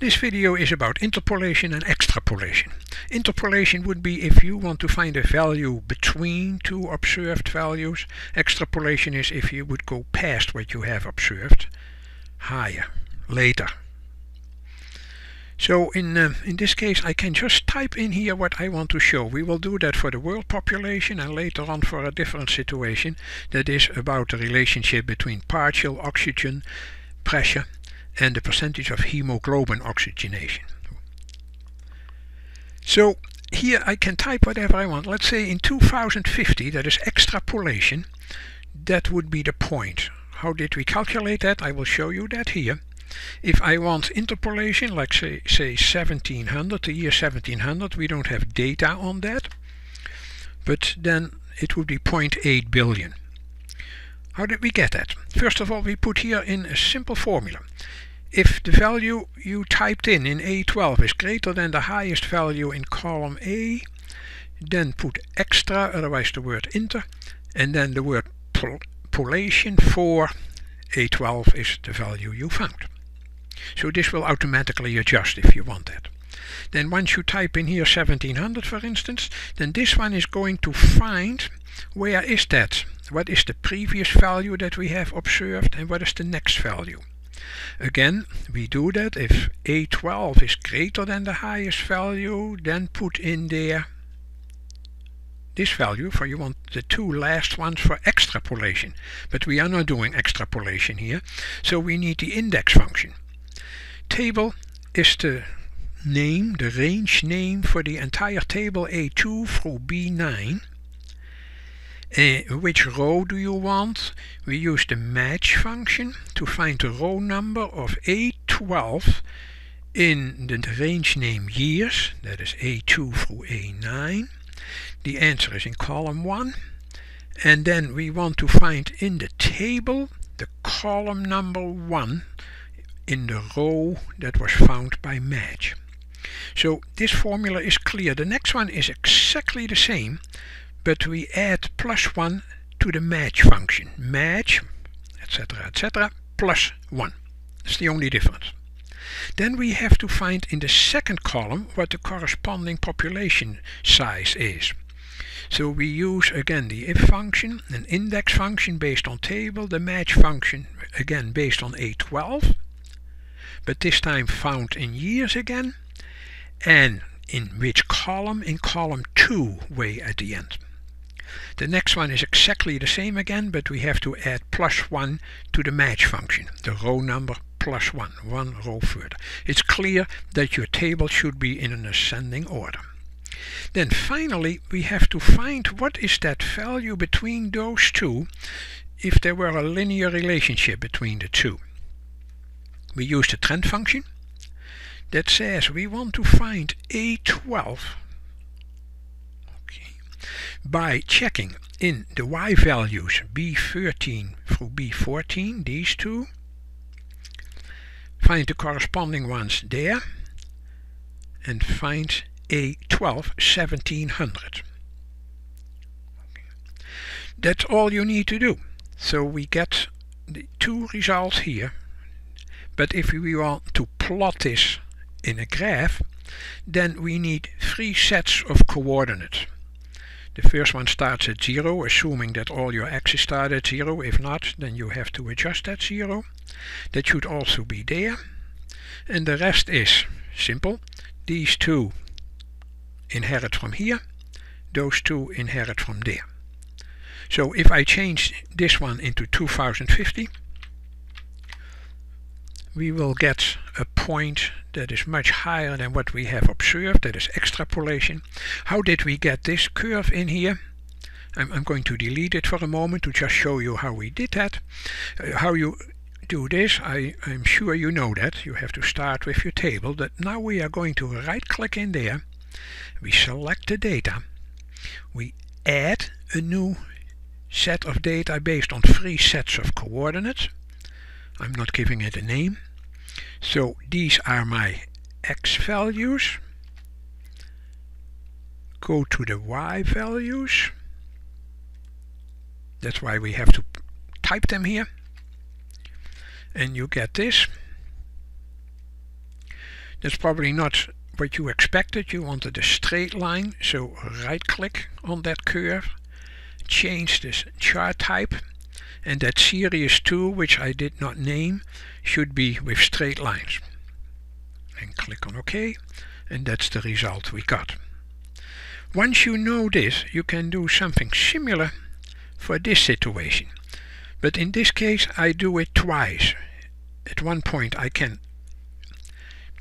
This video is about interpolation and extrapolation. Interpolation would be if you want to find a value between two observed values. Extrapolation is if you would go past what you have observed, higher, later. So in, uh, in this case I can just type in here what I want to show. We will do that for the world population and later on for a different situation that is about the relationship between partial oxygen pressure and the percentage of hemoglobin oxygenation. So here I can type whatever I want. Let's say in 2050, that is extrapolation, that would be the point. How did we calculate that? I will show you that here. If I want interpolation, like say, say 1700, the year 1700, we don't have data on that, but then it would be 0.8 billion. How did we get that? First of all, we put here in a simple formula. If the value you typed in in A12 is greater than the highest value in column A, then put extra, otherwise the word inter, and then the word polation for A12 is the value you found. So this will automatically adjust if you want that. Then once you type in here 1700 for instance, then this one is going to find where is that? What is the previous value that we have observed and what is the next value? Again, we do that if A12 is greater than the highest value, then put in there this value for you want the two last ones for extrapolation. But we are not doing extrapolation here, so we need the index function. Table is the name, the range name for the entire table A2 through B9. Uh, which row do you want? We use the match function to find the row number of A12 in the range name years, that is A2 through A9. The answer is in column 1. And then we want to find in the table the column number 1 in the row that was found by match. So this formula is clear. The next one is exactly the same, but we add plus 1 to the match function. Match, etc., etc., plus 1. That's the only difference. Then we have to find in the second column what the corresponding population size is. So we use again the if function, an index function based on table, the match function again based on A12, but this time found in years again, and in which column? In column 2 way at the end. The next one is exactly the same again, but we have to add plus 1 to the match function, the row number plus 1, one row further. It's clear that your table should be in an ascending order. Then finally we have to find what is that value between those two if there were a linear relationship between the two. We use the trend function that says we want to find A12 by checking in the y values b13 through b14, these two, find the corresponding ones there, and find A12 1700. That's all you need to do. So we get the two results here. But if we want to plot this in a graph, then we need three sets of coordinates. The first one starts at 0, assuming that all your x's start at 0. If not, then you have to adjust that 0. That should also be there. And the rest is simple. These two inherit from here. Those two inherit from there. So if I change this one into 2050, we will get a point that is much higher than what we have observed, that is extrapolation. How did we get this curve in here? I'm, I'm going to delete it for a moment to just show you how we did that. Uh, how you do this, I, I'm sure you know that. You have to start with your table. That now we are going to right click in there. We select the data. We add a new set of data based on three sets of coordinates. I'm not giving it a name. So these are my x values. Go to the y values. That's why we have to type them here. And you get this. That's probably not what you expected. You wanted a straight line, so right click on that curve, change this chart type, and that series 2, which I did not name, should be with straight lines. And click on OK, and that's the result we got. Once you know this, you can do something similar for this situation. But in this case I do it twice. At one point I can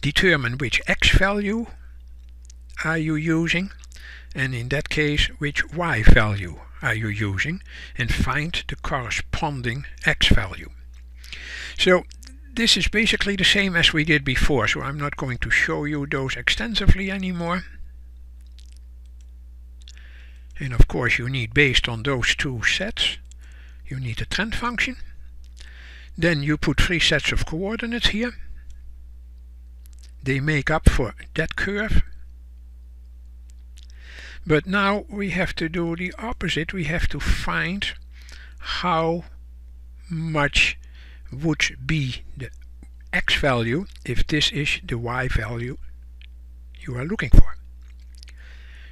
determine which x value are you using and in that case which y value are you using? And find the corresponding x value. So this is basically the same as we did before so I'm not going to show you those extensively anymore. And of course you need based on those two sets you need a trend function. Then you put three sets of coordinates here. They make up for that curve but now we have to do the opposite we have to find how much would be the x value if this is the y value you are looking for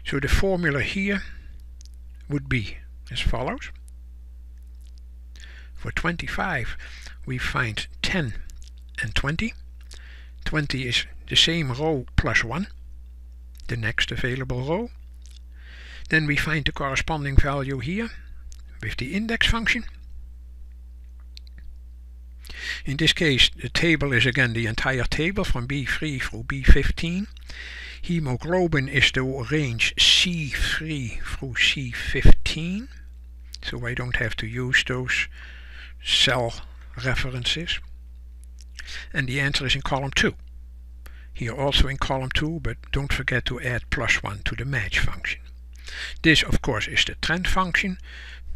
so the formula here would be as follows. For 25 we find 10 and 20. 20 is the same row plus 1, the next available row. Then we find the corresponding value here with the index function. In this case the table is again the entire table from B3 through B15 Hemoglobin is the range C3 through C15, so I don't have to use those cell references. And the answer is in column 2. Here also in column 2, but don't forget to add plus 1 to the match function. This of course is the trend function,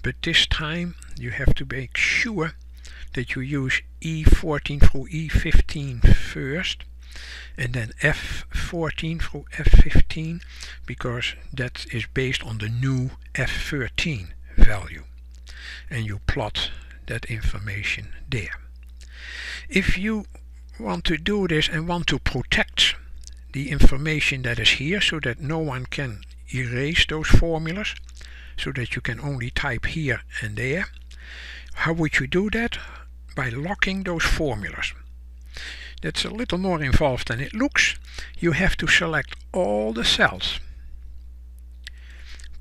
but this time you have to make sure that you use E14 through E15 first and then F14 through F15 because that is based on the new F13 value and you plot that information there. If you want to do this and want to protect the information that is here so that no one can erase those formulas so that you can only type here and there how would you do that? By locking those formulas that's a little more involved than it looks. You have to select all the cells.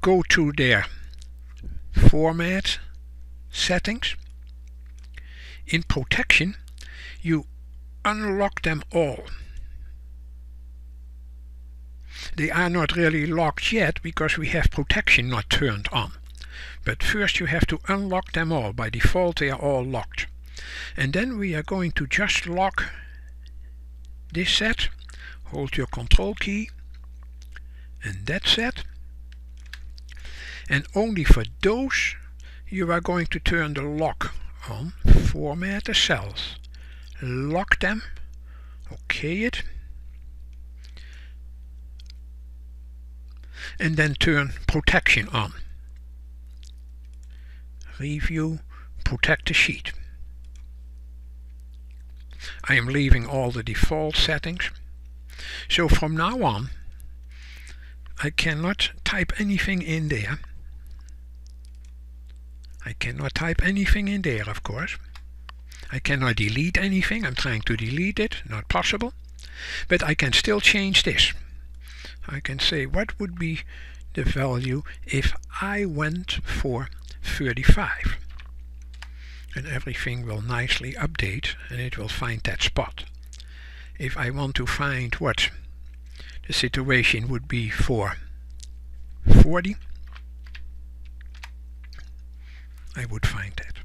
Go to their format settings. In protection you unlock them all. They are not really locked yet because we have protection not turned on. But first you have to unlock them all. By default they are all locked. And then we are going to just lock this set, hold your control key. And that set. And only for those you are going to turn the lock on, format the cells, lock them, OK it and then turn protection on. Review, protect the sheet. I am leaving all the default settings. So from now on I cannot type anything in there. I cannot type anything in there of course. I cannot delete anything. I'm trying to delete it. Not possible. But I can still change this. I can say what would be the value if I went for 35 and everything will nicely update and it will find that spot. If I want to find what the situation would be for 40, I would find that.